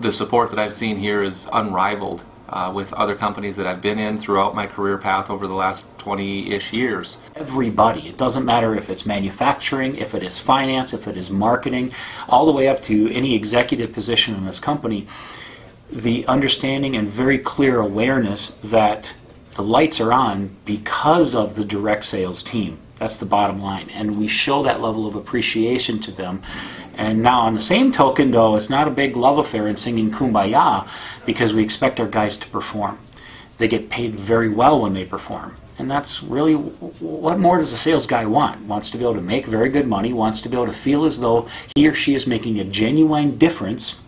the support that I've seen here is unrivaled uh, with other companies that I've been in throughout my career path over the last 20-ish years. Everybody, it doesn't matter if it's manufacturing, if it is finance, if it is marketing, all the way up to any executive position in this company, the understanding and very clear awareness that the lights are on because of the direct sales team. That's the bottom line. And we show that level of appreciation to them. And now, on the same token, though, it's not a big love affair in singing Kumbaya because we expect our guys to perform. They get paid very well when they perform. And that's really what more does a sales guy want? Wants to be able to make very good money, wants to be able to feel as though he or she is making a genuine difference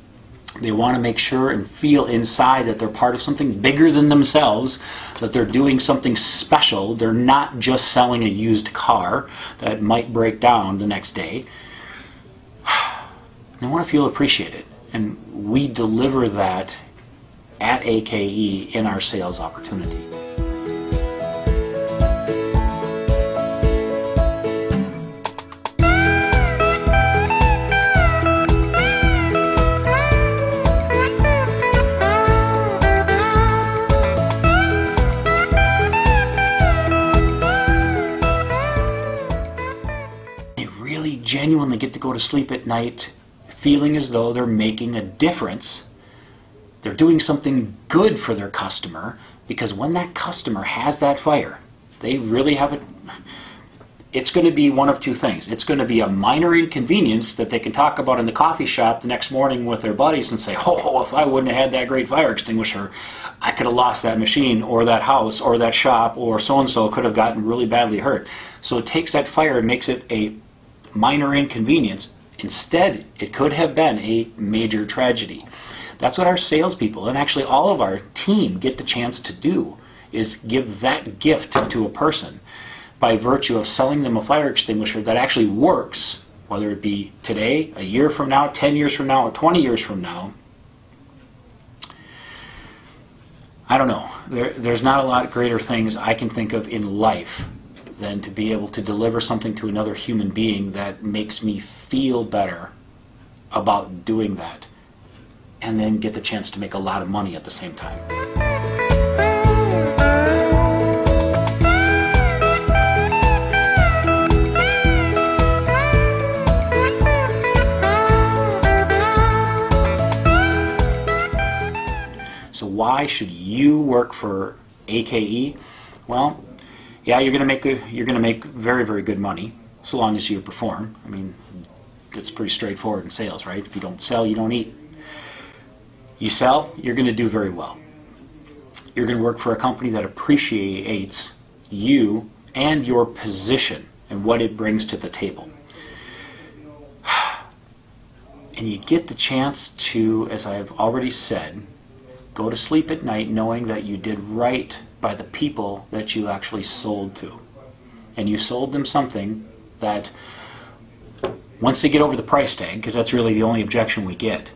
they want to make sure and feel inside that they're part of something bigger than themselves, that they're doing something special. They're not just selling a used car that might break down the next day. They want to feel appreciated. And we deliver that at AKE in our sales opportunity. Genuinely get to go to sleep at night feeling as though they're making a difference. They're doing something good for their customer because when that customer has that fire, they really have it. It's going to be one of two things. It's going to be a minor inconvenience that they can talk about in the coffee shop the next morning with their buddies and say, Oh, if I wouldn't have had that great fire extinguisher, I could have lost that machine or that house or that shop or so and so could have gotten really badly hurt. So it takes that fire and makes it a minor inconvenience. Instead, it could have been a major tragedy. That's what our salespeople and actually all of our team get the chance to do is give that gift to a person by virtue of selling them a fire extinguisher that actually works, whether it be today, a year from now, 10 years from now, or 20 years from now. I don't know. There, there's not a lot greater things I can think of in life than to be able to deliver something to another human being that makes me feel better about doing that and then get the chance to make a lot of money at the same time. So why should you work for AKE? Well, yeah, you're going to make a, you're going to make very very good money so long as you perform. I mean, it's pretty straightforward in sales, right? If you don't sell, you don't eat. You sell, you're going to do very well. You're going to work for a company that appreciates you and your position and what it brings to the table. And you get the chance to, as I have already said, go to sleep at night knowing that you did right by the people that you actually sold to. And you sold them something that once they get over the price tag, because that's really the only objection we get,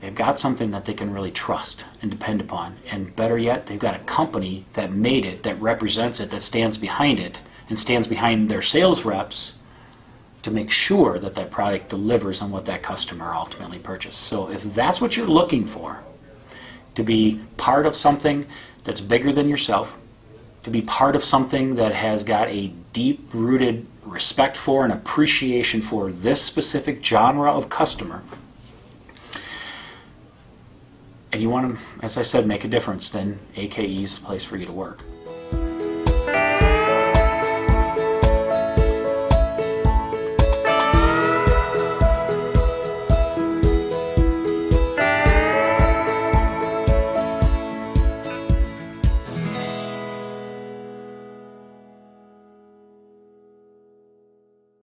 they've got something that they can really trust and depend upon. And better yet, they've got a company that made it, that represents it, that stands behind it, and stands behind their sales reps to make sure that that product delivers on what that customer ultimately purchased. So if that's what you're looking for, to be part of something that's bigger than yourself, to be part of something that has got a deep rooted respect for and appreciation for this specific genre of customer, and you want to, as I said, make a difference, then AKE is the place for you to work.